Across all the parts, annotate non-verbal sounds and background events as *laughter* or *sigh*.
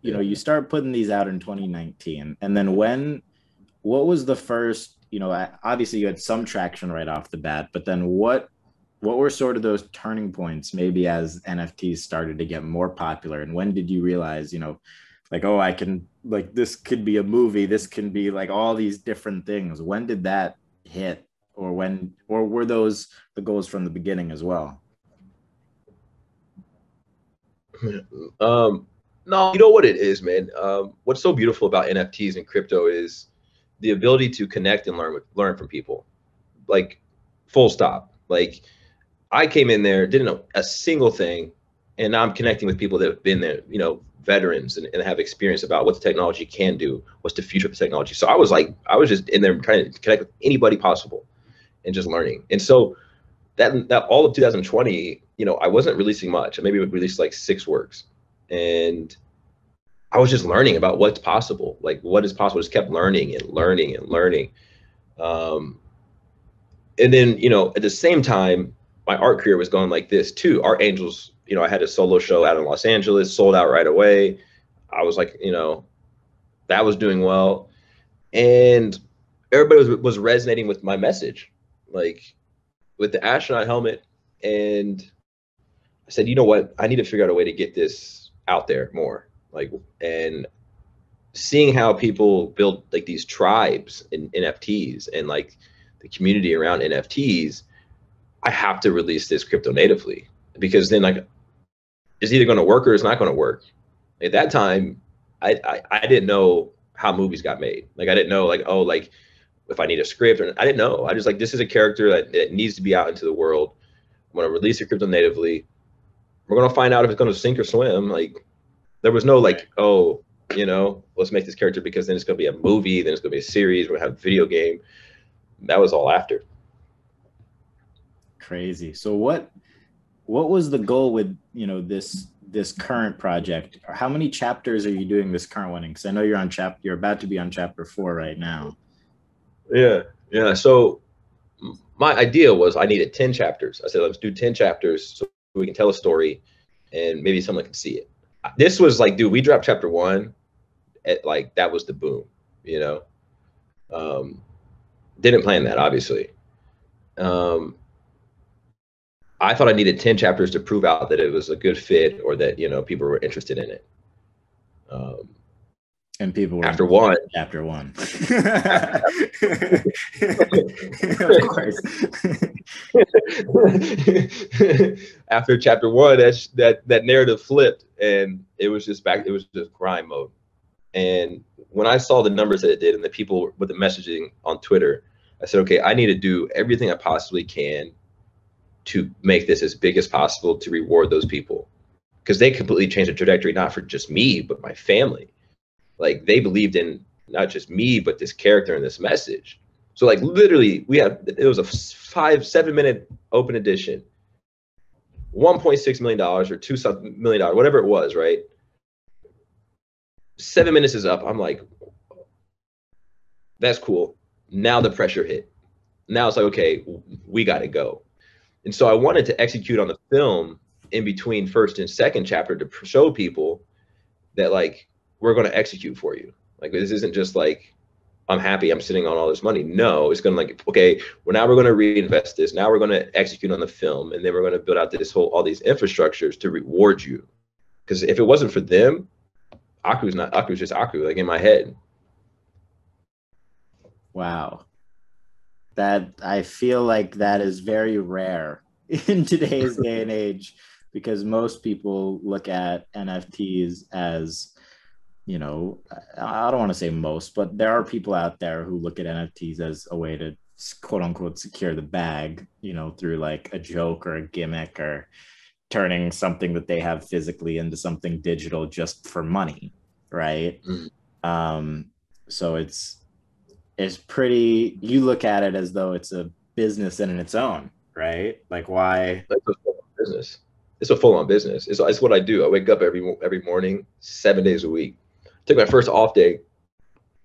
you know you start putting these out in 2019 and then when what was the first you know obviously you had some traction right off the bat but then what what were sort of those turning points maybe as nfts started to get more popular? And when did you realize you know like oh i can like this could be a movie this can be like all these different things. When did that hit or when or were those the goals from the beginning as well? Um no you know what it is man um what's so beautiful about nfts and crypto is the ability to connect and learn with learn from people like full stop like i came in there didn't know a single thing and now i'm connecting with people that have been there you know veterans and, and have experience about what the technology can do, what's the future of the technology. So I was like, I was just in there trying to connect with anybody possible and just learning. And so that that all of 2020, you know, I wasn't releasing much. I maybe released like six works. And I was just learning about what's possible, like what is possible. Just kept learning and learning and learning. Um, and then, you know, at the same time, my art career was going like this too. Art Angels you know, I had a solo show out in Los Angeles, sold out right away. I was like, you know, that was doing well. And everybody was, was resonating with my message, like with the astronaut helmet. And I said, you know what? I need to figure out a way to get this out there more. Like, and seeing how people build like these tribes in NFTs and like the community around NFTs, I have to release this crypto natively because then like it's either going to work or it's not going to work. At that time, I, I, I didn't know how movies got made. Like I didn't know like oh like if I need a script or I didn't know. I just like this is a character that, that needs to be out into the world. I'm gonna release it crypto natively. We're gonna find out if it's gonna sink or swim. Like there was no like oh you know let's make this character because then it's gonna be a movie, then it's gonna be a series. We're gonna have a video game. That was all after. Crazy. So what what was the goal with you know this this current project how many chapters are you doing this current one because i know you're on chapter you're about to be on chapter four right now yeah yeah so my idea was i needed 10 chapters i said let's do 10 chapters so we can tell a story and maybe someone can see it. This was like dude we dropped chapter one at like that was the boom you know? Um didn't plan that obviously. Um I thought I needed 10 chapters to prove out that it was a good fit or that, you know, people were interested in it. Um, and people were after one *laughs* chapter one. of *laughs* course. after chapter one, that that that narrative flipped, and it was just back. It was just grind mode. And when I saw the numbers that it did, and the people with the messaging on Twitter, I said, okay, I need to do everything I possibly can to make this as big as possible to reward those people because they completely changed the trajectory not for just me but my family like they believed in not just me but this character and this message. So like literally we had it was a five seven minute open edition. 1.6 million dollars or two something million dollars whatever it was right? Seven minutes is up. I'm like that's cool. Now the pressure hit. Now it's like okay we got to go. And so I wanted to execute on the film in between first and second chapter to show people that like we're going to execute for you. Like this isn't just like I'm happy I'm sitting on all this money. No, it's going to like okay, well now we're going to reinvest this. Now we're going to execute on the film, and then we're going to build out this whole all these infrastructures to reward you. Because if it wasn't for them, Aku's not Aku's just Aku. Like in my head. Wow that I feel like that is very rare *laughs* in today's day and age because most people look at NFTs as you know I don't want to say most but there are people out there who look at NFTs as a way to quote unquote secure the bag you know through like a joke or a gimmick or turning something that they have physically into something digital just for money right? Mm-hmm. um so it's it's pretty you look at it as though it's a business in its own right? Like why it's a business. It's a full-on business. It's, it's what i do. I wake up every every morning seven days a week took my first off day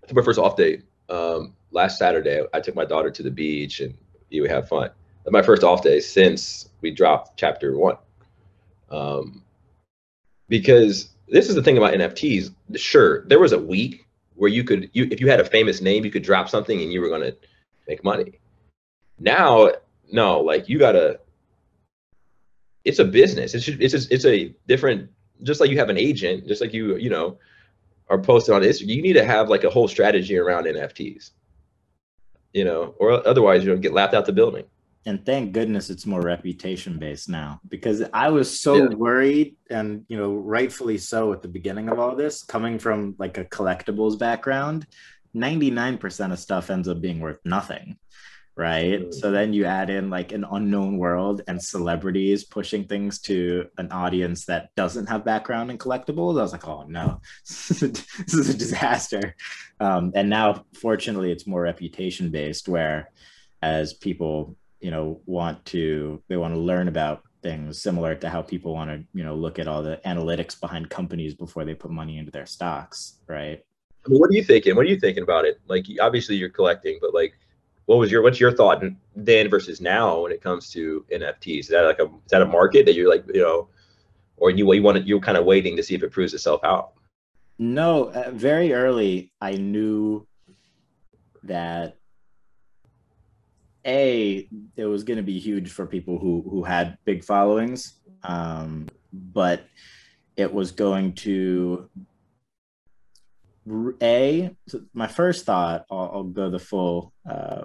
I took my first off day um, last saturday i took my daughter to the beach and you have fun That's my first off day since we dropped chapter one um, because this is the thing about NFTs. Sure, there was a week where you could you if you had a famous name, you could drop something and you were gonna make money. Now, no, like you gotta. It's a business. It's it's it's a different. Just like you have an agent, just like you you know, are posted on Instagram. You need to have like a whole strategy around NFTs. You know, or otherwise you'll get laughed out the building and thank goodness it's more reputation based now because I was so yeah. worried and you know rightfully so at the beginning of all this coming from like a collectibles background 99% of stuff ends up being worth nothing right? Mm-hmm. so then you add in like an unknown world and celebrities pushing things to an audience that doesn't have background in collectibles. I was like oh no. *laughs* This is a disaster. Um, and now fortunately it's more reputation based where as people you know want to they want to learn about things similar to how people want to you know look at all the analytics behind companies before they put money into their stocks right? What are you thinking? What are you thinking about it? Like obviously you're collecting but like what was your what's your thought then versus now when it comes to nfts is that like a is that a market that you're like you know or you you wanted you're kind of waiting to see if it proves itself out? No very early i knew that a it was going to be huge for people who who had big followings um, but it was going to a my first thought I'll, I'll go the full uh,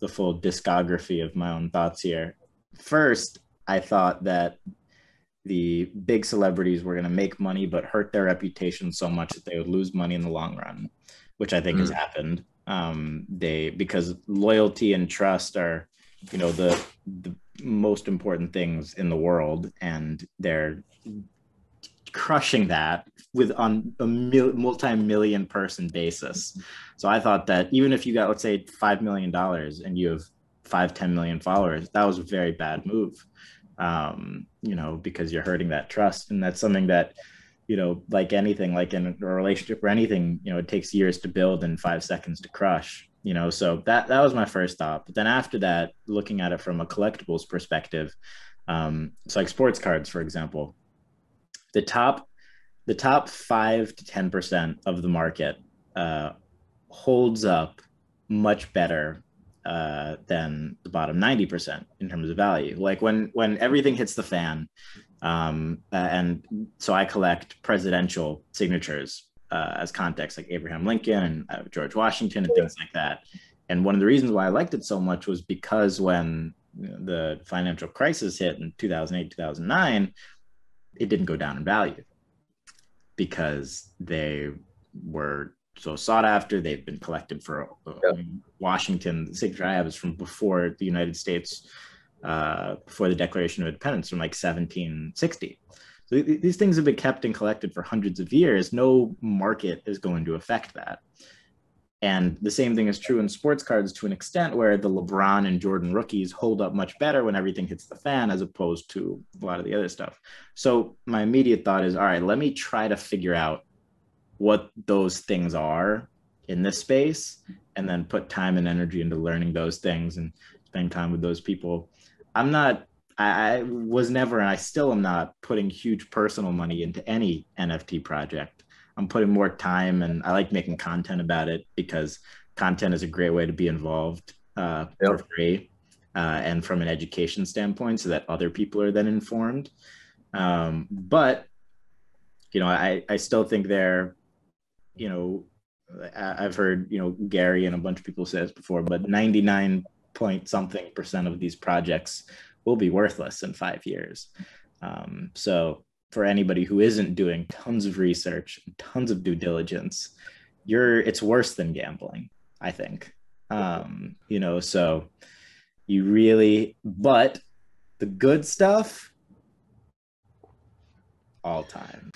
the full discography of my own thoughts here first i thought that the big celebrities were going to make money but hurt their reputation so much that they would lose money in the long run which i think mm. has happened um, they because loyalty and trust are you know the the most important things in the world and they're crushing that with on a mil- multi-million person basis so i thought that even if you got let's say five million dollars and you have five ten million followers that was a very bad move um, you know because you're hurting that trust and that's something that you know, like anything, like in a relationship or anything, you know, it takes years to build and five seconds to crush, you know. So that that was my first thought. But then after that, looking at it from a collectibles perspective, um, so like sports cards, for example, the top the top five to ten percent of the market uh, holds up much better uh, than the bottom 90% in terms of value. Like when when everything hits the fan, um, uh, and so I collect presidential signatures uh, as context, like Abraham Lincoln and uh, George Washington and things like that. And one of the reasons why I liked it so much was because when the financial crisis hit in 2008, 2009, it didn't go down in value because they were so sought after. They've been collected for uh. Washington. The signature I have is from before the United States uh, before the Declaration of Independence from like 1760. So th- these things have been kept and collected for hundreds of years. No market is going to affect that. And the same thing is true in sports cards to an extent where the LeBron and Jordan rookies hold up much better when everything hits the fan as opposed to a lot of the other stuff. So my immediate thought is all right, let me try to figure out what those things are in this space and then put time and energy into learning those things and spend time with those people I'm not I, was never and I still am not putting huge personal money into any NFT project. I'm putting more time and I like making content about it because content is a great way to be involved uh, yep. for free uh, and from an education standpoint so that other people are then informed. Um, but, you know, I, I still think they're, you know, I've heard, you know, Gary and a bunch of people say this before, but 99 point something percent of these projects will be worthless in five years. Um, so for anybody who isn't doing tons of research, tons of due diligence, you're it's worse than gambling, I think. Um, you know, so you really, but the good stuff, all time.